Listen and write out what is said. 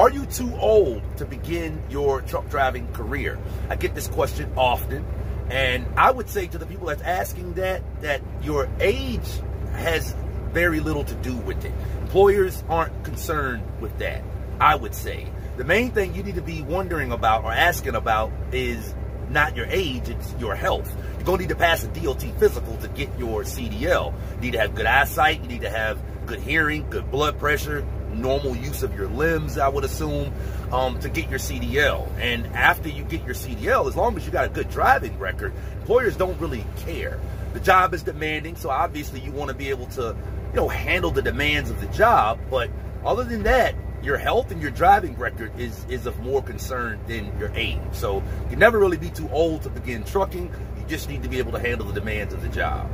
Are you too old to begin your truck driving career? I get this question often. And I would say to the people that's asking that, that your age has very little to do with it. Employers aren't concerned with that, I would say. The main thing you need to be wondering about or asking about is not your age, it's your health. You're going to need to pass a DOT physical to get your CDL. You need to have good eyesight, you need to have good hearing, good blood pressure, normal use of your limbs, I would assume, um, to get your CDL. And after you get your CDL, as long as you got a good driving record, employers don't really care. The job is demanding, so obviously you want to be able to, you know, handle the demands of the job. But other than that, your health and your driving record is is of more concern than your age. So you never really be too old to begin trucking. You just need to be able to handle the demands of the job.